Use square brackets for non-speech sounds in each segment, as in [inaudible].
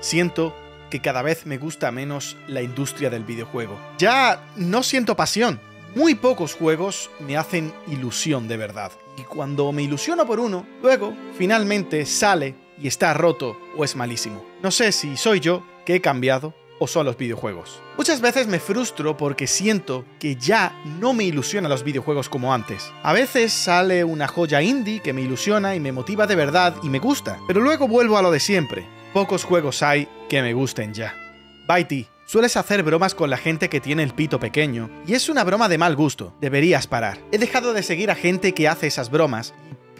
siento que cada vez me gusta menos la industria del videojuego. Ya no siento pasión. Muy pocos juegos me hacen ilusión de verdad. Y cuando me ilusiono por uno, luego, finalmente sale y está roto o es malísimo. No sé si soy yo que he cambiado o son los videojuegos. Muchas veces me frustro porque siento que ya no me ilusionan los videojuegos como antes. A veces sale una joya indie que me ilusiona y me motiva de verdad y me gusta, pero luego vuelvo a lo de siempre. Pocos juegos hay que me gusten ya. Baiti, sueles hacer bromas con la gente que tiene el pito pequeño, y es una broma de mal gusto. Deberías parar. He dejado de seguir a gente que hace esas bromas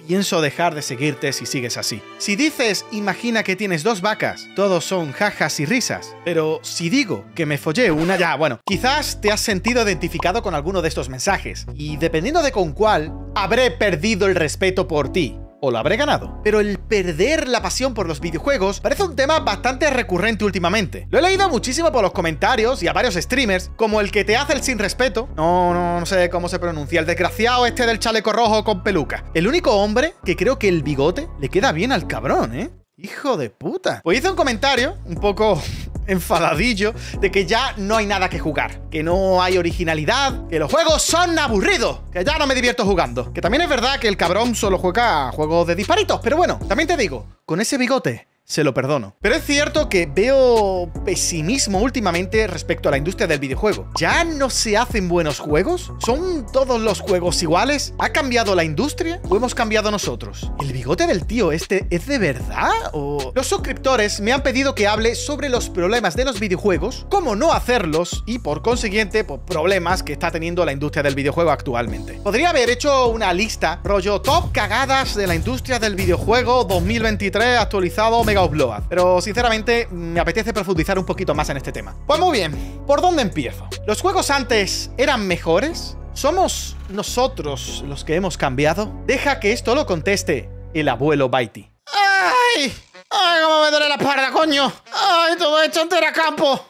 pienso dejar de seguirte si sigues así. Si dices, imagina que tienes dos vacas, todos son jajas y risas. Pero si digo que me follé una, ya, bueno, quizás te has sentido identificado con alguno de estos mensajes, y dependiendo de con cuál, habré perdido el respeto por ti o lo habré ganado. Pero el perder la pasión por los videojuegos parece un tema bastante recurrente últimamente. Lo he leído muchísimo por los comentarios y a varios streamers, como el que te hace el sin respeto. No, no, no sé cómo se pronuncia. El desgraciado este del chaleco rojo con peluca. El único hombre que creo que el bigote le queda bien al cabrón, ¿eh? Hijo de puta. Pues hice un comentario un poco [laughs] enfadadillo de que ya no hay nada que jugar, que no hay originalidad, que los juegos son aburridos, que ya no me divierto jugando. Que también es verdad que el cabrón solo juega juegos de disparitos, pero bueno, también te digo, con ese bigote se lo perdono. Pero es cierto que veo pesimismo últimamente respecto a la industria del videojuego. ¿Ya no se hacen buenos juegos? ¿Son todos los juegos iguales? ¿Ha cambiado la industria o hemos cambiado nosotros? ¿El bigote del tío este es de verdad o...? Los suscriptores me han pedido que hable sobre los problemas de los videojuegos, cómo no hacerlos y por consiguiente por problemas que está teniendo la industria del videojuego actualmente. Podría haber hecho una lista, rollo top cagadas de la industria del videojuego 2023 actualizado mega pero sinceramente me apetece profundizar un poquito más en este tema. Pues muy bien, ¿por dónde empiezo? ¿Los juegos antes eran mejores? ¿Somos nosotros los que hemos cambiado? Deja que esto lo conteste el abuelo Baiti. ¡Ay! ¡Ay, cómo me duele la espalda, coño! ¡Ay, todo esto antes campo!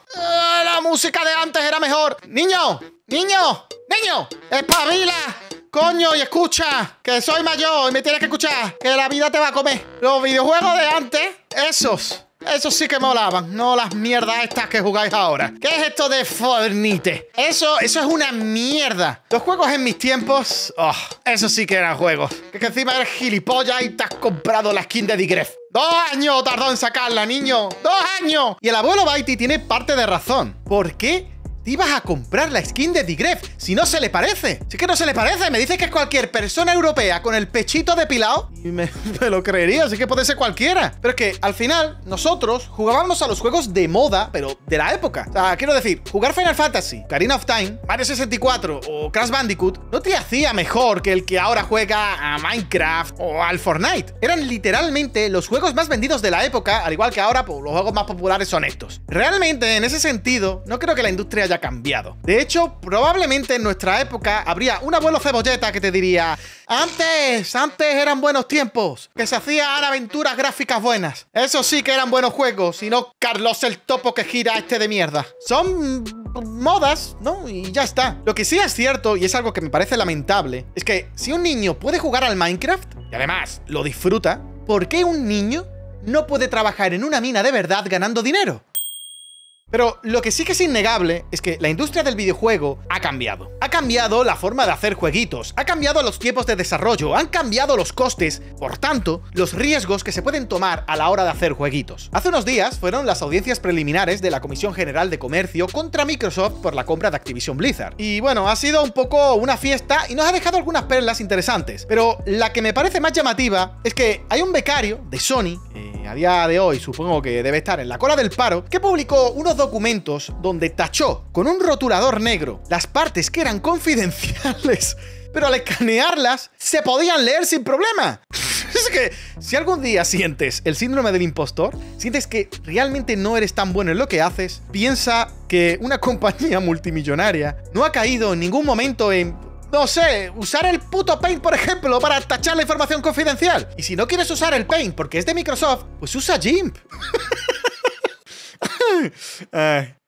la música de antes era mejor! ¡Niño! ¡Niño! ¡Niño! ¡Espabila! Coño, y escucha, que soy mayor y me tienes que escuchar, que la vida te va a comer. Los videojuegos de antes, esos, esos sí que molaban, no las mierdas estas que jugáis ahora. ¿Qué es esto de Fornite? Eso, eso es una mierda. Los juegos en mis tiempos, oh, eso sí que eran juegos. Que, que encima eres gilipollas y te has comprado la skin de Digref. Dos años tardó en sacarla, niño. Dos años. Y el abuelo Baiti tiene parte de razón. ¿Por qué? Ibas a comprar la skin de Digref si no se le parece. Si es que no se le parece, me dice que es cualquier persona europea con el pechito depilado y me, [laughs] lo creería, así que puede ser cualquiera. Pero es que al final nosotros jugábamos a los juegos de moda, pero de la época. O sea, quiero decir, jugar Final Fantasy, Karina of Time, Mario 64 o Crash Bandicoot no te hacía mejor que el que ahora juega a Minecraft o al Fortnite. Eran literalmente los juegos más vendidos de la época, al igual que ahora pues, los juegos más populares son estos. Realmente, en ese sentido, no creo que la industria haya cambiado. De hecho, probablemente en nuestra época habría un abuelo cebolleta que te diría, antes, antes eran buenos tiempos, que se hacían aventuras gráficas buenas. Eso sí que eran buenos juegos, y no Carlos el topo que gira este de mierda. Son modas, ¿no? Y ya está. Lo que sí es cierto, y es algo que me parece lamentable, es que si un niño puede jugar al Minecraft, y además lo disfruta, ¿por qué un niño no puede trabajar en una mina de verdad ganando dinero? Pero lo que sí que es innegable es que la industria del videojuego ha cambiado. Ha cambiado la forma de hacer jueguitos, ha cambiado los tiempos de desarrollo, han cambiado los costes, por tanto, los riesgos que se pueden tomar a la hora de hacer jueguitos. Hace unos días fueron las audiencias preliminares de la Comisión General de Comercio contra Microsoft por la compra de Activision Blizzard. Y bueno, ha sido un poco una fiesta y nos ha dejado algunas perlas interesantes. Pero la que me parece más llamativa es que hay un becario de Sony, eh, a día de hoy supongo que debe estar en la cola del paro, que publicó unos documentos donde tachó con un rotulador negro las partes que eran confidenciales, [laughs] pero al escanearlas se podían leer sin problema. [laughs] Es que si algún día sientes el síndrome del impostor, sientes que realmente no eres tan bueno en lo que haces, piensa que una [laughs] compañía multimillonaria no ha caído en ningún momento en no sé, usar el puto Paint, por ejemplo, para tachar la información confidencial. Y si no quieres usar el Paint porque es de Microsoft, pues usa GIMP.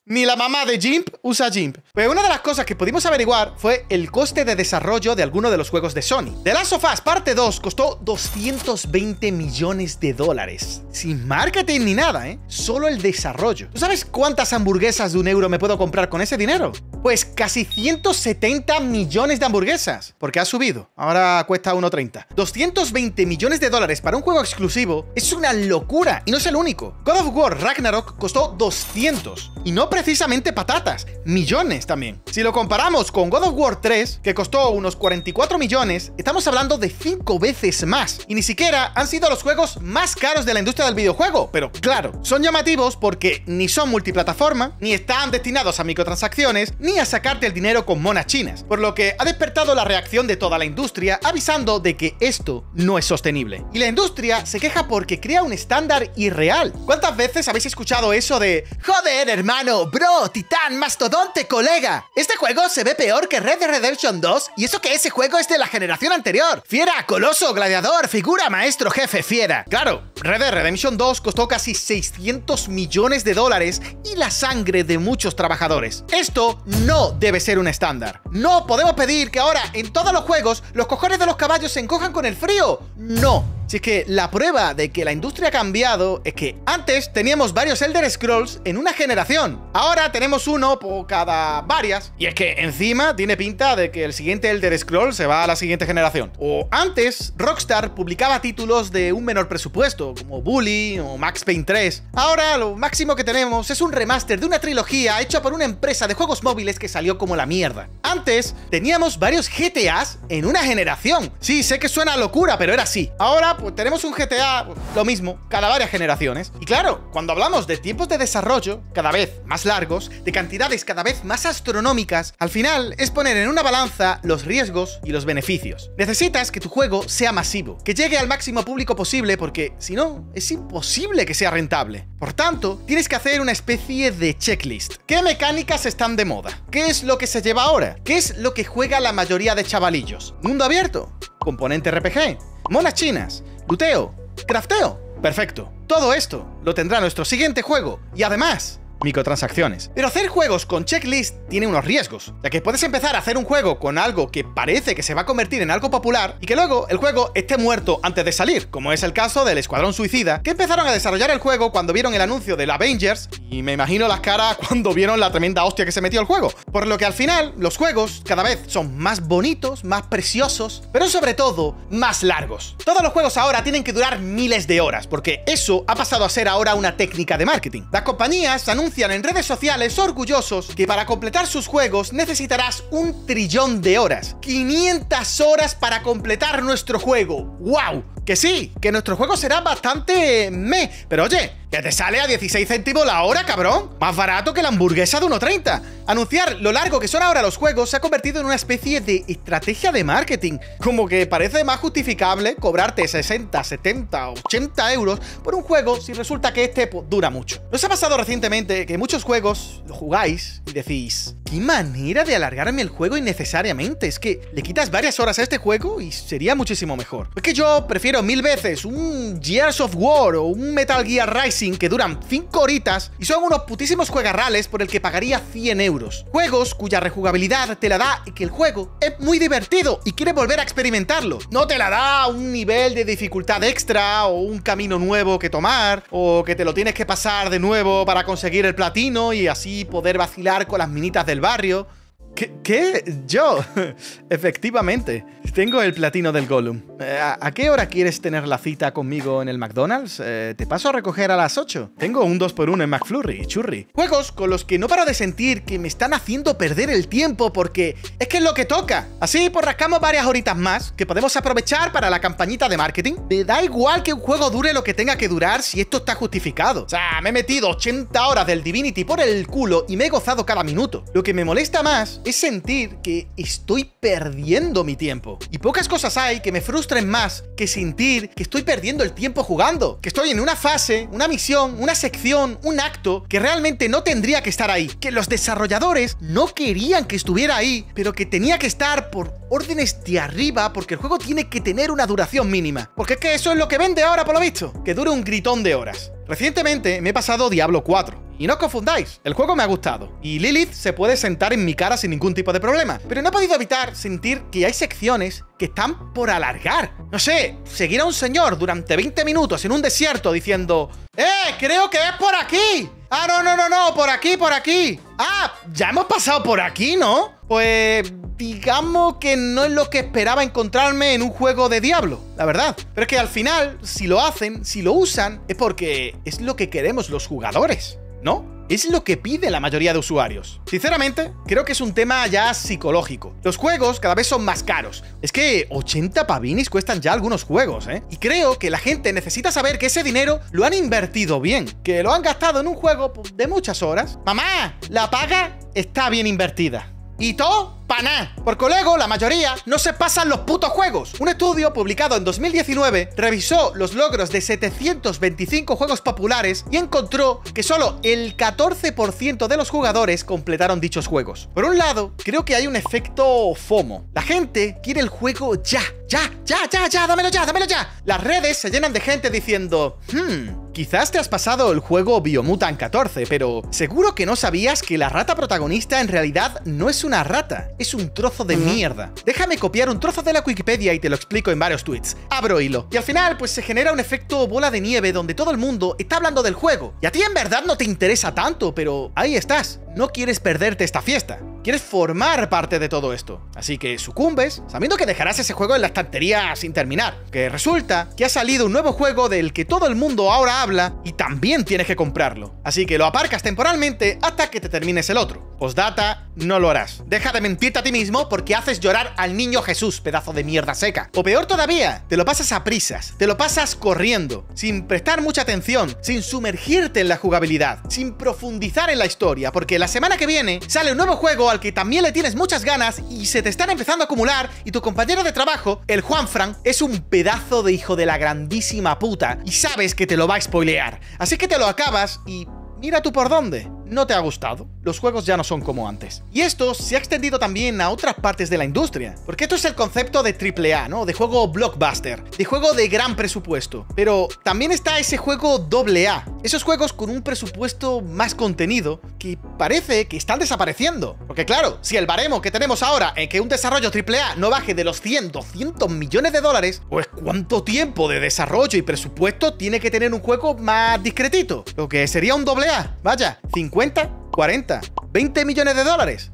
Ni la mamá de Jimp usa Jimp. Pero una de las cosas que pudimos averiguar fue el coste de desarrollo de alguno de los juegos de Sony. The Last of Us Parte 2 costó 220 millones de dólares. Sin marketing ni nada, ¿eh? Solo el desarrollo. ¿Tú sabes cuántas hamburguesas de un euro me puedo comprar con ese dinero? Pues casi 170 millones de hamburguesas. Porque ha subido. Ahora cuesta 1.30. 220 millones de dólares para un juego exclusivo es una locura. Y no es el único. God of War Ragnarok costó 200. Y no precisamente patatas, millones también. Si lo comparamos con God of War 3, que costó unos 44 millones, estamos hablando de 5 veces más. Y ni siquiera han sido los juegos más caros de la industria del videojuego, pero claro, son llamativos porque ni son multiplataforma, ni están destinados a microtransacciones, ni a sacarte el dinero con monas chinas, por lo que ha despertado la reacción de toda la industria avisando de que esto no es sostenible. Y la industria se queja porque crea un estándar irreal. ¿Cuántas veces habéis escuchado eso de, joder hermano, bro, titán, mastodonte, colega. Este juego se ve peor que Red Dead Redemption 2 y eso que ese juego es de la generación anterior. Fiera, coloso, gladiador, figura, maestro, jefe, fiera. Claro, Red Dead Redemption 2 costó casi 600 millones de dólares y la sangre de muchos trabajadores. Esto no debe ser un estándar. No podemos pedir que ahora en todos los juegos los cojones de los caballos se encojan con el frío. No. Si es que la prueba de que la industria ha cambiado es que antes teníamos varios Elder Scrolls en una generación. Ahora tenemos uno por cada varias. Y es que encima tiene pinta de que el siguiente Elder Scrolls se va a la siguiente generación. O antes, Rockstar publicaba títulos de un menor presupuesto, como Bully o Max Payne 3. Ahora lo máximo que tenemos es un remaster de una trilogía hecha por una empresa de juegos móviles que salió como la mierda. Antes teníamos varios GTAs en una generación. Sí, sé que suena locura, pero era así. Ahora pues tenemos un GTA, lo mismo, cada varias generaciones. Y claro, cuando hablamos de tiempos de desarrollo cada vez más largos, de cantidades cada vez más astronómicas, al final es poner en una balanza los riesgos y los beneficios. Necesitas que tu juego sea masivo, que llegue al máximo público posible porque si no, es imposible que sea rentable. Por tanto, tienes que hacer una especie de checklist. ¿Qué mecánicas están de moda? ¿Qué es lo que se lleva ahora? ¿Qué es lo que juega la mayoría de chavalillos? ¿Mundo abierto? ¿Componente RPG? ¿Monas chinas? Luteo, crafteo. Perfecto. Todo esto lo tendrá nuestro siguiente juego. Y además, microtransacciones. Pero hacer juegos con checklist tiene unos riesgos, ya que puedes empezar a hacer un juego con algo que parece que se va a convertir en algo popular y que luego el juego esté muerto antes de salir, como es el caso del Escuadrón Suicida, que empezaron a desarrollar el juego cuando vieron el anuncio del Avengers y me imagino las caras [laughs] cuando vieron la tremenda hostia que se metió el juego. Por lo que al final los juegos cada vez son más bonitos, más preciosos, pero sobre todo más largos. Todos los juegos ahora tienen que durar miles de horas, porque eso ha pasado a ser ahora una técnica de marketing. Las compañías anuncian en redes sociales orgullosos que para completar sus juegos necesitarás un trillón de horas. 500 horas para completar nuestro juego. ¡Wow! Que sí, que nuestro juego será bastante me, pero oye, que te sale a 16 céntimos la hora, cabrón. Más barato que la hamburguesa de 1.30. Anunciar lo largo que son ahora los juegos se ha convertido en una especie de estrategia de marketing. Como que parece más justificable cobrarte 60, 70, 80 euros por un juego si resulta que este pues, dura mucho. Nos ha pasado recientemente que muchos juegos lo jugáis y decís, qué manera de alargarme el juego innecesariamente. Es que le quitas varias horas a este juego y sería muchísimo mejor. Es que yo prefiero mil veces un Gears of War o un Metal Gear Rising que duran 5 horitas y son unos putísimos juegarrales por el que pagaría 100 euros. Juegos cuya rejugabilidad te la da y que el juego es muy divertido y quiere volver a experimentarlo. No te la da un nivel de dificultad extra o un camino nuevo que tomar o que te lo tienes que pasar de nuevo para conseguir el platino y así poder vacilar con las minitas del barrio. ¿Qué? Yo. [laughs] Efectivamente. Tengo el platino del Gollum. Eh, ¿A, qué hora quieres tener la cita conmigo en el McDonald's? Eh, te paso a recoger a las 8. Tengo un 2x1 en McFlurry, churri. Juegos con los que no paro de sentir que me están haciendo perder el tiempo porque es que es lo que toca. Así pues rascamos varias horitas más que podemos aprovechar para la campañita de marketing. Me da igual que un juego dure lo que tenga que durar si esto está justificado. O sea, me he metido 80 horas del Divinity por el culo y me he gozado cada minuto. Lo que me molesta más es sentir que estoy perdiendo mi tiempo. Y pocas cosas hay que me frustren más que sentir que estoy perdiendo el tiempo jugando. Que estoy en una fase, una misión, una sección, un acto que realmente no tendría que estar ahí. Que los desarrolladores no querían que estuviera ahí, pero que tenía que estar por órdenes de arriba porque el juego tiene que tener una duración mínima. Porque es que eso es lo que vende ahora por lo visto. Que dure un gritón de horas. Recientemente me he pasado Diablo 4 Y no os confundáis, el juego me ha gustado. Y Lilith se puede sentar en mi cara sin ningún tipo de problema. Pero no he podido evitar sentir que hay secciones que están por alargar. No sé, seguir a un señor durante 20 minutos en un desierto diciendo, ¡Eh! Creo que es por aquí. Ah, no, no, no, no, por aquí, por aquí. Ah, ya hemos pasado por aquí, ¿no? Pues digamos que no es lo que esperaba encontrarme en un juego de Diablo, la verdad. Pero es que al final, si lo hacen, si lo usan, es porque es lo que queremos los jugadores, ¿no? Es lo que pide la mayoría de usuarios. Sinceramente, creo que es un tema ya psicológico. Los juegos cada vez son más caros. Es que 80 pavinis cuestan ya algunos juegos, ¿eh? Y creo que la gente necesita saber que ese dinero lo han invertido bien, que lo han gastado en un juego pues, de muchas horas. Mamá, la paga está bien invertida. ¿Y todo? paná. Porque luego, la mayoría, no se pasan los putos juegos. Un estudio publicado en 2019 revisó los logros de 725 juegos populares y encontró que solo el 14% de los jugadores completaron dichos juegos. Por un lado, creo que hay un efecto FOMO. La gente quiere el juego ya, ya, ya, ya, ya, dámelo ya, dámelo ya. Las redes se llenan de gente diciendo, hmm, quizás te has pasado el juego Biomutant 14, pero seguro que no sabías que la rata protagonista en realidad no es una rata, es un trozo de mierda. Déjame copiar un trozo de la Wikipedia y te lo explico en varios tweets. Abro hilo. Y al final, pues se genera un efecto bola de nieve donde todo el mundo está hablando del juego. Y a ti en verdad no te interesa tanto, pero ahí estás. No quieres perderte esta fiesta. Quieres formar parte de todo esto. Así que sucumbes, sabiendo que dejarás ese juego en la estantería sin terminar. Que resulta que ha salido un nuevo juego del que todo el mundo ahora habla y también tienes que comprarlo. Así que lo aparcas temporalmente hasta que te termines el otro. Postdata, no lo harás. Deja de mentirte a ti mismo porque haces llorar al niño Jesús, pedazo de mierda seca. O peor todavía, te lo pasas a prisas, te lo pasas corriendo, sin prestar mucha atención, sin sumergirte en la jugabilidad, sin profundizar en la historia, porque la semana que viene sale un nuevo juego al que también le tienes muchas ganas y se te están empezando a acumular y tu compañero de trabajo, el Juanfran, es un pedazo de hijo de la grandísima puta y sabes que te lo va a spoilear. Así que te lo acabas y mira tú por dónde no te ha gustado, los juegos ya no son como antes. Y esto se ha extendido también a otras partes de la industria, porque esto es el concepto de AAA, ¿no? De juego blockbuster, de juego de gran presupuesto. Pero también está ese juego AA, esos juegos con un presupuesto más contenido que parece que están desapareciendo. Porque claro, si el baremo que tenemos ahora en que un desarrollo AAA no baje de los 100, 200 millones de dólares, pues cuánto tiempo de desarrollo y presupuesto tiene que tener un juego más discretito, lo que sería un AA. Vaya, 50 40, 20 millones de dólares.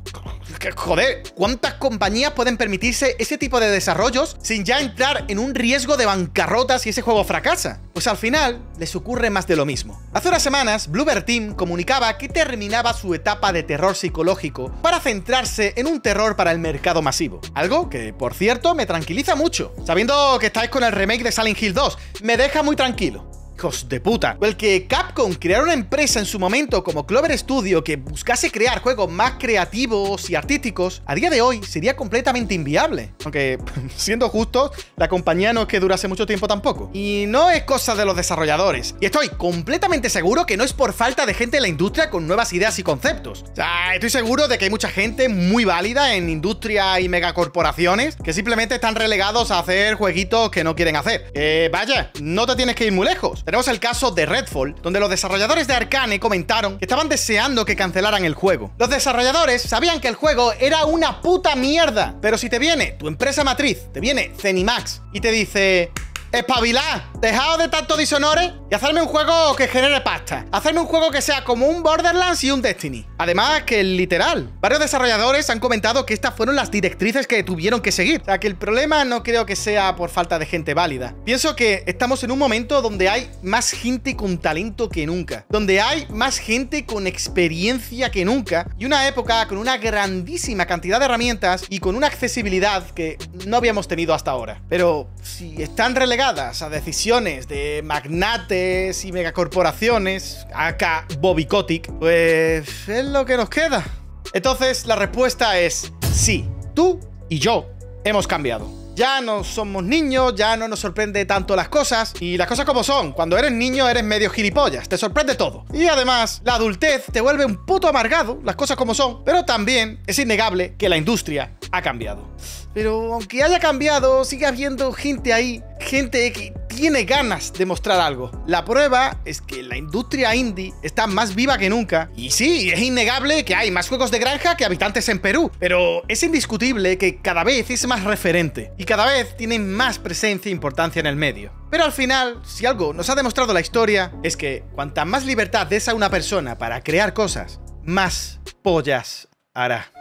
Joder, ¿cuántas compañías pueden permitirse ese tipo de desarrollos sin ya entrar en un riesgo de bancarrota si ese juego fracasa? Pues al final les ocurre más de lo mismo. Hace unas semanas, Bluebird Team comunicaba que terminaba su etapa de terror psicológico para centrarse en un terror para el mercado masivo. Algo que, por cierto, me tranquiliza mucho. Sabiendo que estáis con el remake de Silent Hill 2, me deja muy tranquilo hijos de puta. O el que Capcom creara una empresa en su momento como Clover Studio que buscase crear juegos más creativos y artísticos, a día de hoy sería completamente inviable. Aunque, [laughs] siendo justos, la compañía no es que durase mucho tiempo tampoco. Y no es cosa de los desarrolladores. Y estoy completamente seguro que no es por falta de gente en la industria con nuevas ideas y conceptos. O sea, estoy seguro de que hay mucha gente muy válida en industria y megacorporaciones que simplemente están relegados a hacer jueguitos que no quieren hacer. Eh, vaya, no te tienes que ir muy lejos. Tenemos el caso de Redfall, donde los desarrolladores de Arcane comentaron que estaban deseando que cancelaran el juego. Los desarrolladores sabían que el juego era una puta mierda, pero si te viene tu empresa matriz, te viene Zenimax y te dice, espabilad, dejaos de tanto disonores y hacerme un juego que genere pasta. Hacerme un juego que sea como un Borderlands y un Destiny. Además, que literal. Varios desarrolladores han comentado que estas fueron las directrices que tuvieron que seguir. O sea, que el problema no creo que sea por falta de gente válida. Pienso que estamos en un momento donde hay más gente con talento que nunca. Donde hay más gente con experiencia que nunca. Y una época con una grandísima cantidad de herramientas y con una accesibilidad que no habíamos tenido hasta ahora. Pero si están relegadas a decisiones de magnates y megacorporaciones, acá Bobby Kotick, pues es lo que nos queda. Entonces la respuesta es sí, tú y yo hemos cambiado. Ya no somos niños, ya no nos sorprende tanto las cosas. Y las cosas como son, cuando eres niño eres medio gilipollas, te sorprende todo. Y además, la adultez te vuelve un puto amargado, las cosas como son. Pero también es innegable que la industria ha cambiado. Pero aunque haya cambiado, sigue habiendo gente ahí, gente que tiene ganas de mostrar algo. La prueba es que la industria indie está más viva que nunca. Y sí, es innegable que hay más juegos de granja que habitantes en Perú, pero es indiscutible que cada vez es más referente y cada vez tiene más presencia e importancia en el medio. Pero al final, si algo nos ha demostrado la historia, es que cuanta más libertad des a una persona para crear cosas, más pollas hará.